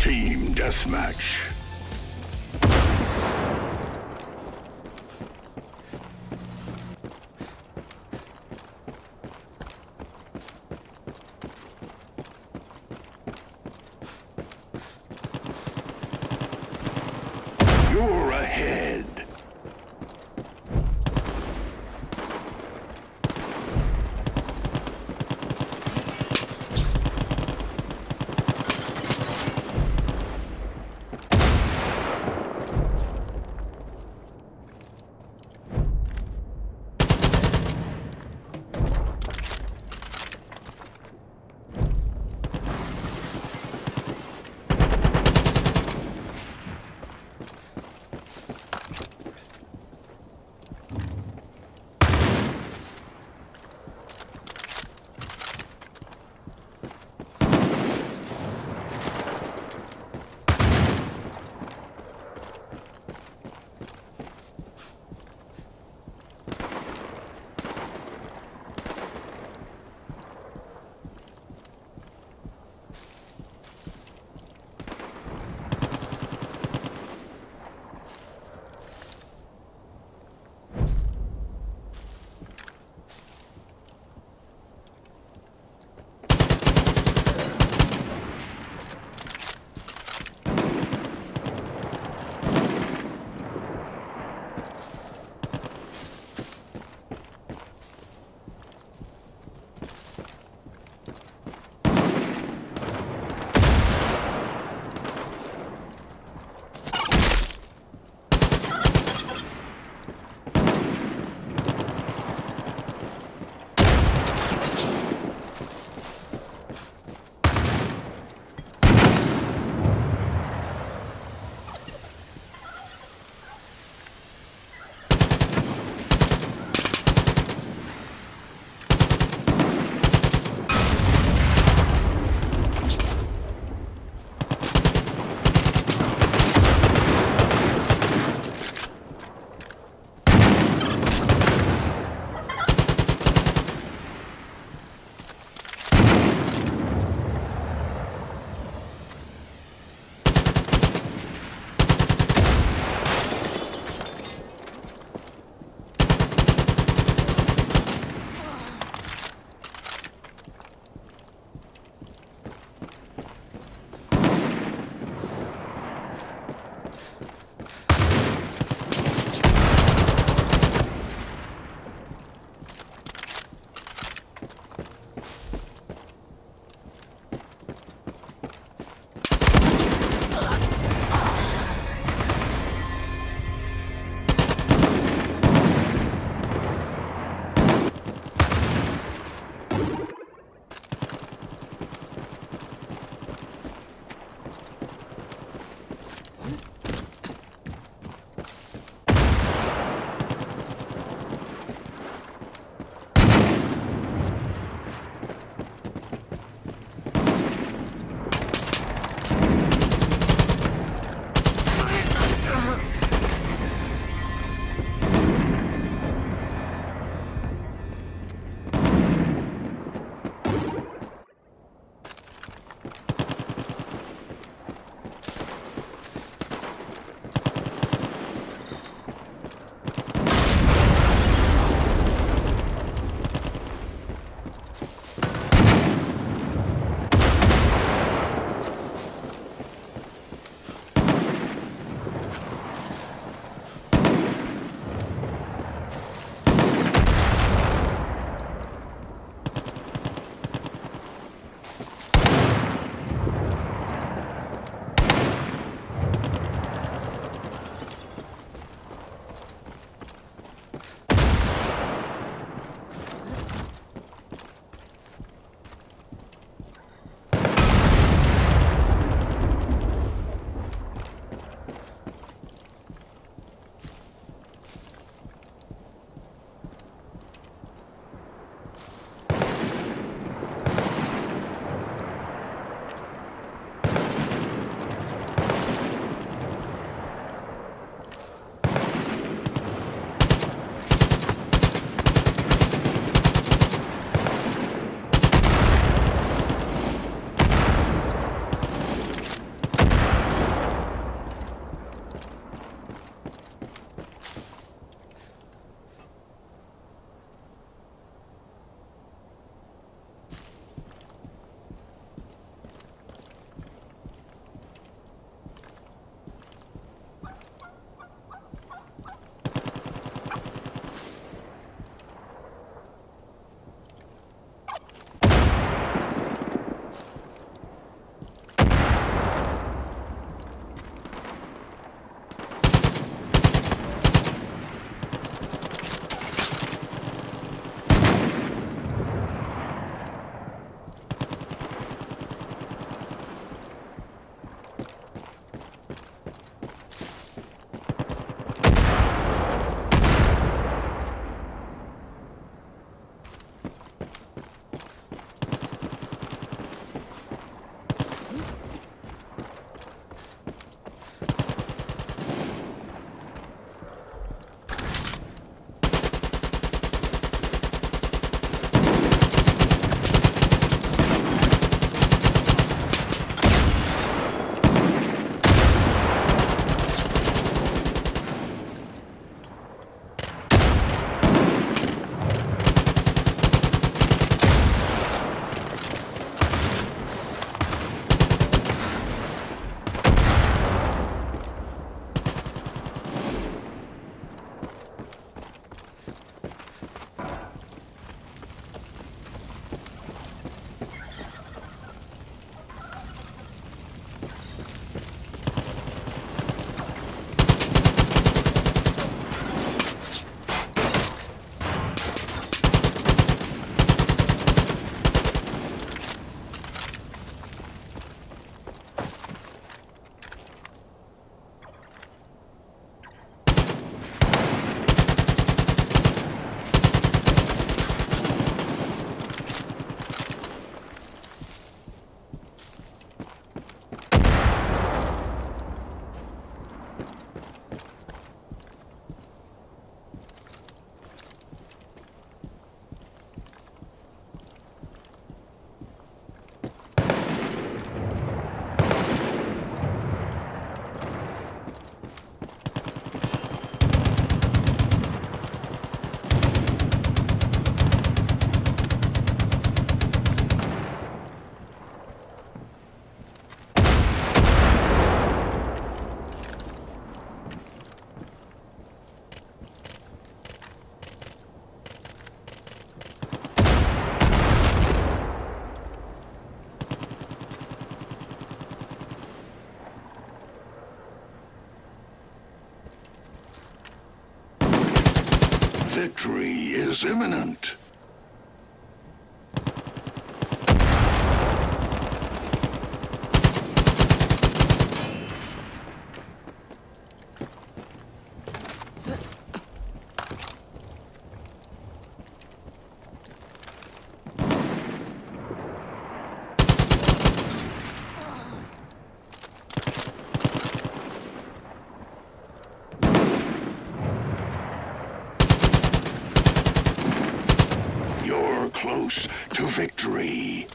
Team Deathmatch. You're Victory is imminent. You're close to victory.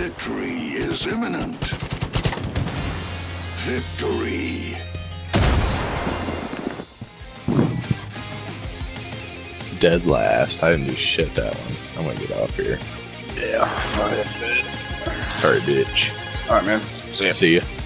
Victory is imminent. Victory. Dead last. I didn't do shit that one. I'm gonna get off here. Yeah. Alright, Sorry, bitch. Alright, man. See ya. See ya.